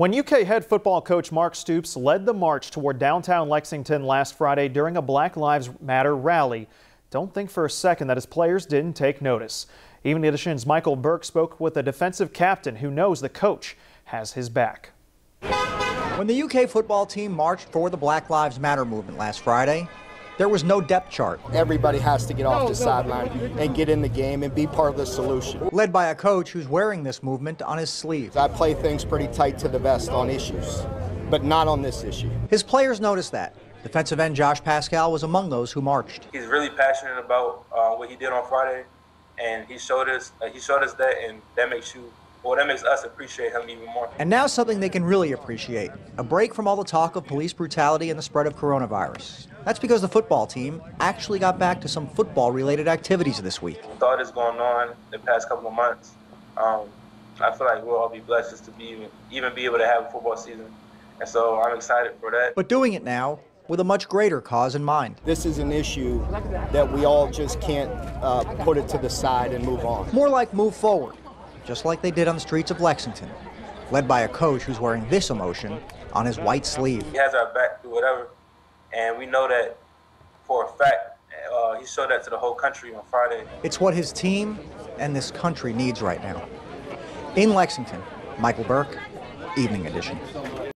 When UK head football coach Mark Stoops led the march toward downtown Lexington last Friday during a Black Lives Matter rally, don't think for a second that his players didn't take notice. Evening Edition's Michael Burke spoke with a defensive captain who knows the coach has his back. When the UK football team marched for the Black Lives Matter movement last Friday, there was no depth chart. Everybody has to get off the sideline and get in the game and be part of the solution. Led by a coach who's wearing this movement on his sleeve. I play things pretty tight to the vest on issues, but not on this issue. His players noticed that. Defensive end Josh Paschal was among those who marched. He's really passionate about uh, what he did on Friday, and he showed us uh, he showed us that, and that makes you well, that makes us appreciate him even more. And now something they can really appreciate a break from all the talk of police brutality and the spread of coronavirus. That's because the football team actually got back to some football related activities this week. With all this going on the past couple of months, um, I feel like we'll all be blessed just to be even, even be able to have a football season. And so I'm excited for that. But doing it now with a much greater cause in mind. This is an issue that we all just can't uh, put it to the side and move on. More like move forward just like they did on the streets of Lexington, led by a coach who's wearing this emotion on his white sleeve. He has our back through whatever, and we know that for a fact. Uh, he showed that to the whole country on Friday. It's what his team and this country needs right now. In Lexington, Michael Burke, Evening Edition.